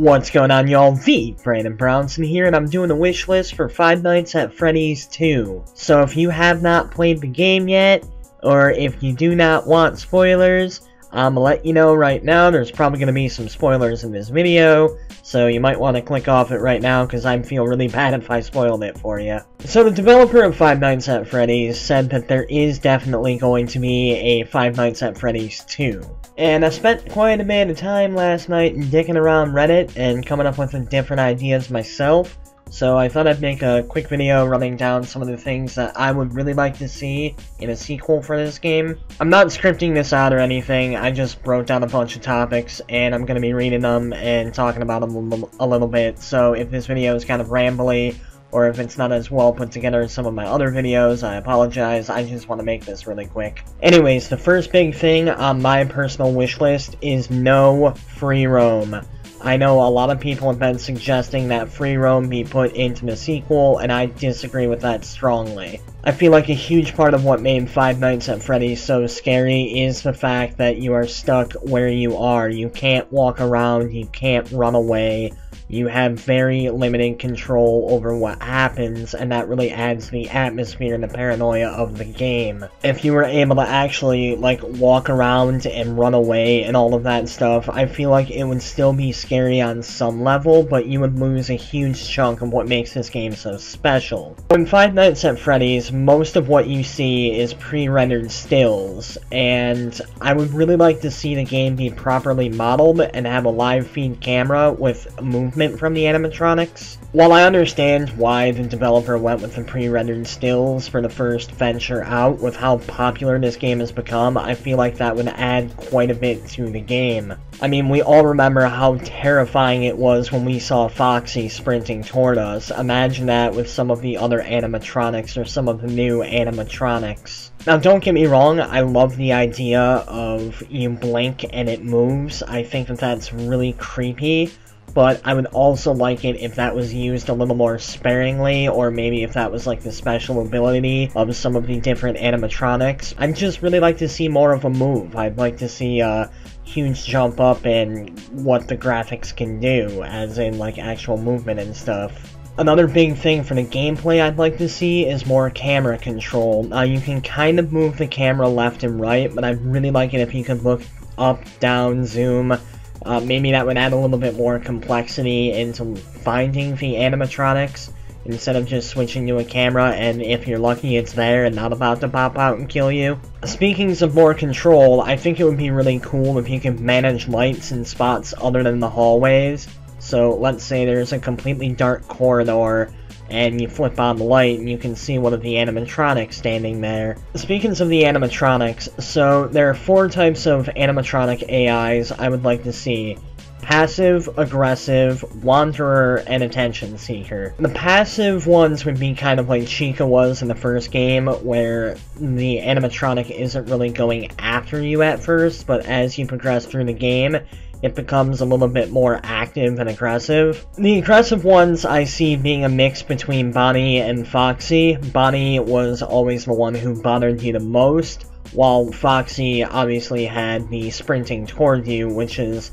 What's going on y'all, V, Brandon Brownson here, and I'm doing a wish list for Five Nights at Freddy's 2. So if you have not played the game yet, or if you do not want spoilers, I'm gonna let you know right now, there's probably gonna be some spoilers in this video, so you might want to click off it right now, because I feel really bad if I spoiled it for you. So the developer of Five Nights at Freddy's said that there is definitely going to be a Five Nights at Freddy's 2. And I spent quite a bit of time last night dicking around Reddit and coming up with some different ideas myself. So I thought I'd make a quick video running down some of the things that I would really like to see in a sequel for this game. I'm not scripting this out or anything, I just wrote down a bunch of topics and I'm going to be reading them and talking about them a little bit. So if this video is kind of rambly or if it's not as well put together as some of my other videos, I apologize, I just want to make this really quick. Anyways, the first big thing on my personal wish list is no free roam. I know a lot of people have been suggesting that free roam be put into the sequel, and I disagree with that strongly. I feel like a huge part of what made Five Nights at Freddy's so scary is the fact that you are stuck where you are. You can't walk around, you can't run away, you have very limited control over what happens, and that really adds the atmosphere and the paranoia of the game. If you were able to actually, like, walk around and run away and all of that stuff, I feel like it would still be scary on some level, but you would lose a huge chunk of what makes this game so special. In Five Nights at Freddy's, most of what you see is pre-rendered stills, and I would really like to see the game be properly modeled and have a live feed camera with movement movement from the animatronics. While I understand why the developer went with the pre-rendered stills for the first venture out with how popular this game has become, I feel like that would add quite a bit to the game. I mean, we all remember how terrifying it was when we saw Foxy sprinting toward us. Imagine that with some of the other animatronics or some of the new animatronics. Now, don't get me wrong, I love the idea of you blink and it moves. I think that that's really creepy but I would also like it if that was used a little more sparingly, or maybe if that was like the special ability of some of the different animatronics. I'd just really like to see more of a move. I'd like to see a huge jump up in what the graphics can do, as in like actual movement and stuff. Another big thing for the gameplay I'd like to see is more camera control. Now you can kind of move the camera left and right, but I'd really like it if you could look up, down, zoom, uh, maybe that would add a little bit more complexity into finding the animatronics instead of just switching to a camera and if you're lucky it's there and not about to pop out and kill you. Speaking of more control, I think it would be really cool if you could manage lights in spots other than the hallways. So let's say there's a completely dark corridor and you flip on the light and you can see one of the animatronics standing there. Speaking of the animatronics, so there are four types of animatronic AIs I would like to see. Passive, Aggressive, Wanderer, and Attention Seeker. The passive ones would be kind of like Chica was in the first game, where the animatronic isn't really going after you at first, but as you progress through the game, it becomes a little bit more active and aggressive. The aggressive ones I see being a mix between Bonnie and Foxy. Bonnie was always the one who bothered you the most, while Foxy obviously had the sprinting toward you, which is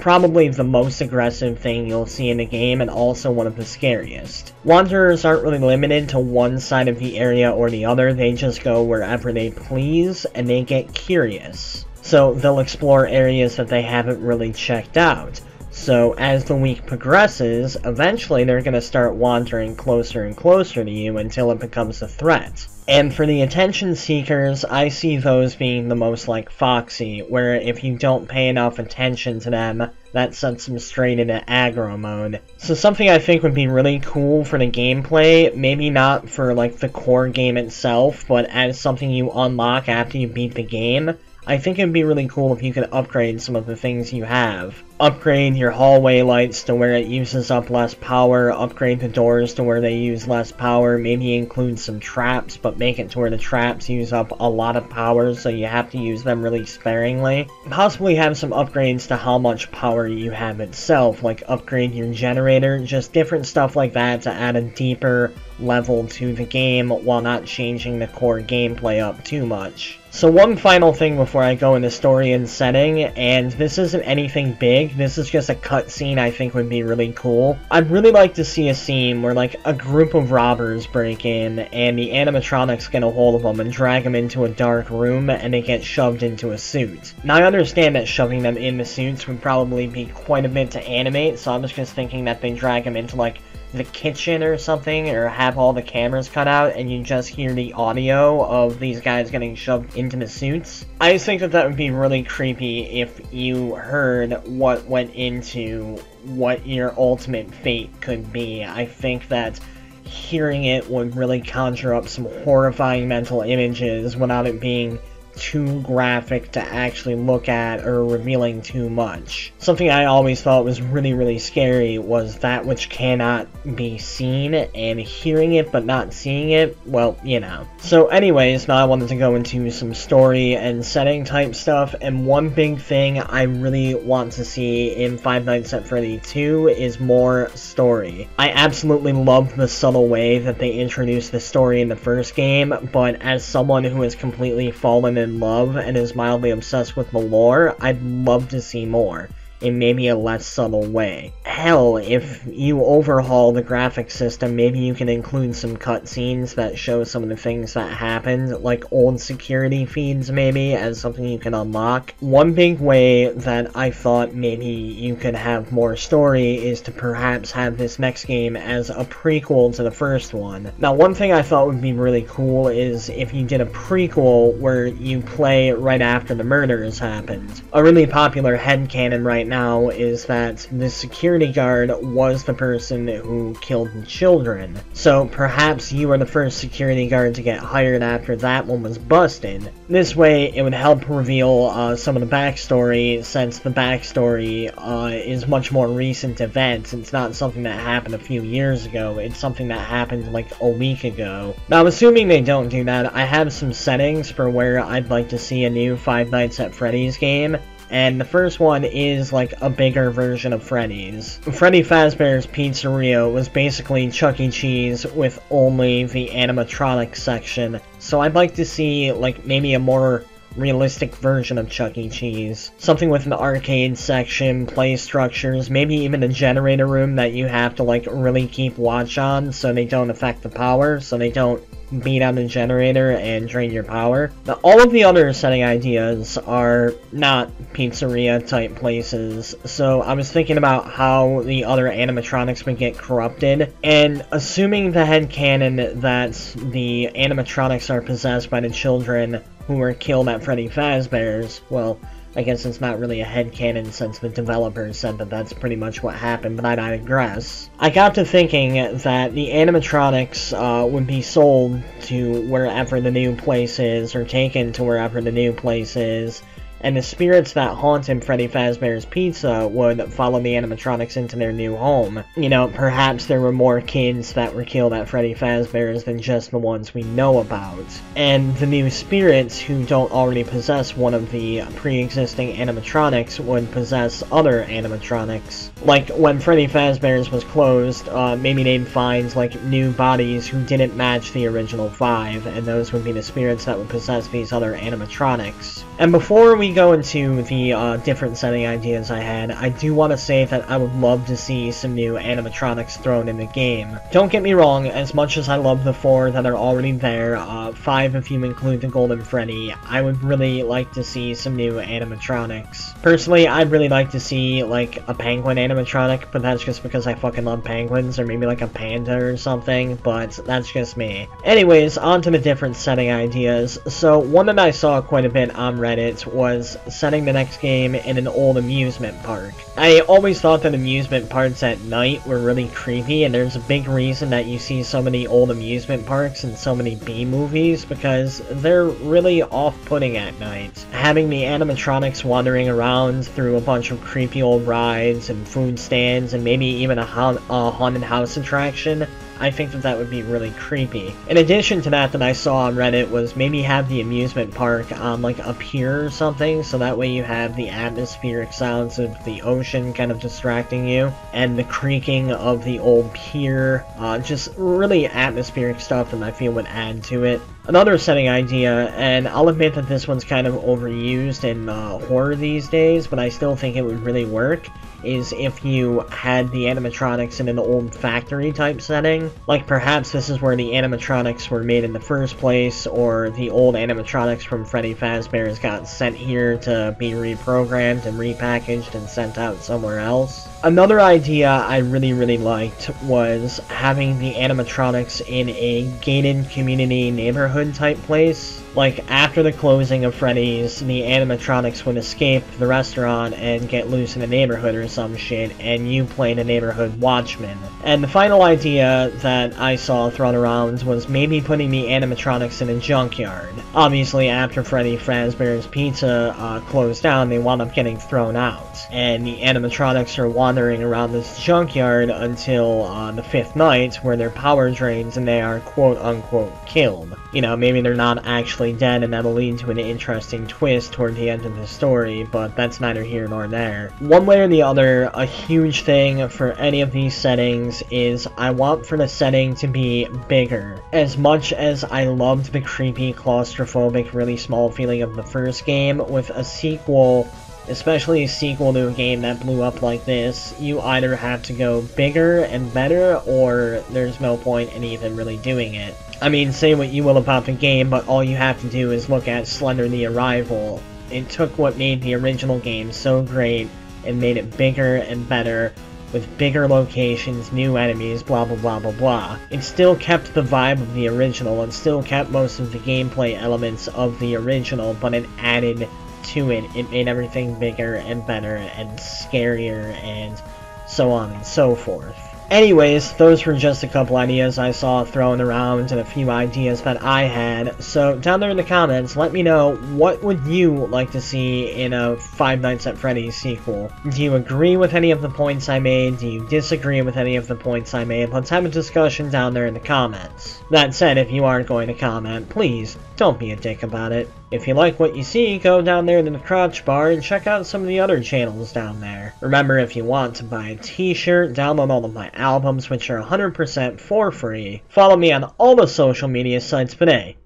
probably the most aggressive thing you'll see in the game and also one of the scariest. Wanderers aren't really limited to one side of the area or the other, they just go wherever they please and they get curious so they'll explore areas that they haven't really checked out. So as the week progresses, eventually they're going to start wandering closer and closer to you until it becomes a threat. And for the attention seekers, I see those being the most like Foxy, where if you don't pay enough attention to them, that sets them straight into aggro mode. So something I think would be really cool for the gameplay, maybe not for like the core game itself, but as something you unlock after you beat the game, I think it'd be really cool if you could upgrade some of the things you have. Upgrade your hallway lights to where it uses up less power, upgrade the doors to where they use less power, maybe include some traps, but make it to where the traps use up a lot of power, so you have to use them really sparingly. Possibly have some upgrades to how much power you have itself, like upgrade your generator, just different stuff like that to add a deeper level to the game while not changing the core gameplay up too much. So one final thing before I go into the story and setting, and this isn't anything big, this is just a cutscene I think would be really cool. I'd really like to see a scene where like a group of robbers break in and the animatronics get a hold of them and drag them into a dark room and they get shoved into a suit. Now I understand that shoving them in the suits would probably be quite a bit to animate, so I'm just thinking that they drag them into like the kitchen or something, or have all the cameras cut out, and you just hear the audio of these guys getting shoved into the suits. I just think that that would be really creepy if you heard what went into what your ultimate fate could be. I think that hearing it would really conjure up some horrifying mental images without it being too graphic to actually look at or revealing too much. Something I always thought was really, really scary was that which cannot be seen, and hearing it but not seeing it, well, you know. So anyways, now I wanted to go into some story and setting type stuff, and one big thing I really want to see in Five Nights at Freddy 2 is more story. I absolutely love the subtle way that they introduced the story in the first game, but as someone who has completely fallen in in love and is mildly obsessed with the lore, I'd love to see more in maybe a less subtle way. Hell, if you overhaul the graphic system, maybe you can include some cutscenes that show some of the things that happened, like old security feeds maybe, as something you can unlock. One big way that I thought maybe you could have more story is to perhaps have this next game as a prequel to the first one. Now, one thing I thought would be really cool is if you did a prequel where you play right after the murders happened. A really popular headcanon right now is that the security guard was the person who killed the children. So perhaps you are the first security guard to get hired after that one was busted. This way, it would help reveal uh, some of the backstory, since the backstory uh, is much more recent events. It's not something that happened a few years ago, it's something that happened like a week ago. Now, assuming they don't do that, I have some settings for where I'd like to see a new Five Nights at Freddy's game, and the first one is like a bigger version of Freddy's. Freddy Fazbear's Pizzeria was basically Chuck E. Cheese with only the animatronic section, so I'd like to see like maybe a more realistic version of Chuck E. Cheese. Something with an arcade section, play structures, maybe even a generator room that you have to like really keep watch on so they don't affect the power, so they don't beat out a generator and drain your power. Now, all of the other setting ideas are not pizzeria type places, so I was thinking about how the other animatronics would get corrupted, and assuming the head canon that the animatronics are possessed by the children who were killed at Freddy Fazbear's, well, I guess it's not really a headcanon since the developers said that that's pretty much what happened, but I digress. I got to thinking that the animatronics uh, would be sold to wherever the new place is, or taken to wherever the new place is, and the spirits that haunt in Freddy Fazbear's Pizza would follow the animatronics into their new home. You know, perhaps there were more kids that were killed at Freddy Fazbear's than just the ones we know about. And the new spirits who don't already possess one of the pre-existing animatronics would possess other animatronics. Like, when Freddy Fazbear's was closed, uh, maybe they'd find, like, new bodies who didn't match the original five, and those would be the spirits that would possess these other animatronics. And before we go into the uh, different setting ideas I had, I do want to say that I would love to see some new animatronics thrown in the game. Don't get me wrong, as much as I love the four that are already there, uh, five if you include the Golden Freddy, I would really like to see some new animatronics. Personally, I'd really like to see, like, a penguin animatronic, but that's just because I fucking love penguins, or maybe like a panda or something, but that's just me. Anyways, on to the different setting ideas. So, one that I saw quite a bit on Reddit was setting the next game in an old amusement park. I always thought that amusement parks at night were really creepy, and there's a big reason that you see so many old amusement parks and so many B-movies, because they're really off-putting at night. Having the animatronics wandering around through a bunch of creepy old rides and food stands, and maybe even a, ha a haunted house attraction, I think that that would be really creepy. In addition to that that I saw on Reddit was maybe have the amusement park on like a pier or something, so that way you have the atmospheric sounds of the ocean kind of distracting you, and the creaking of the old pier, uh, just really atmospheric stuff that I feel would add to it. Another setting idea, and I'll admit that this one's kind of overused in uh, horror these days, but I still think it would really work, is if you had the animatronics in an old factory type setting. Like perhaps this is where the animatronics were made in the first place, or the old animatronics from Freddy Fazbear's got sent here to be reprogrammed and repackaged and sent out somewhere else. Another idea I really really liked was having the animatronics in a gated community neighborhood type place like, after the closing of Freddy's, the animatronics would escape the restaurant and get loose in the neighborhood or some shit, and you play the neighborhood watchman. And the final idea that I saw thrown around was maybe putting the animatronics in a junkyard. Obviously, after Freddy Fazbear's Pizza uh, closed down, they wound up getting thrown out. And the animatronics are wandering around this junkyard until uh, the fifth night, where their power drains and they are quote-unquote killed. You know, maybe they're not actually dead and that'll lead to an interesting twist toward the end of the story, but that's neither here nor there. One way or the other, a huge thing for any of these settings is I want for the setting to be bigger. As much as I loved the creepy, claustrophobic, really small feeling of the first game, with a sequel especially a sequel to a game that blew up like this, you either have to go bigger and better, or there's no point in even really doing it. I mean, say what you will about the game, but all you have to do is look at Slender the Arrival. It took what made the original game so great and made it bigger and better, with bigger locations, new enemies, blah blah blah blah blah. It still kept the vibe of the original and still kept most of the gameplay elements of the original, but it added to it. It made everything bigger and better and scarier and so on and so forth. Anyways, those were just a couple ideas I saw thrown around and a few ideas that I had. So down there in the comments, let me know what would you like to see in a Five Nights at Freddy's sequel. Do you agree with any of the points I made? Do you disagree with any of the points I made? Let's have a discussion down there in the comments. That said, if you aren't going to comment, please don't be a dick about it. If you like what you see, go down there to the crotch bar and check out some of the other channels down there. Remember, if you want to buy a t-shirt, download all of my albums, which are 100% for free. Follow me on all the social media sites today.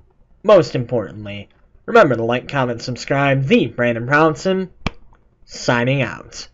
Most importantly, remember to like, comment, subscribe. The Brandon Brownson, signing out.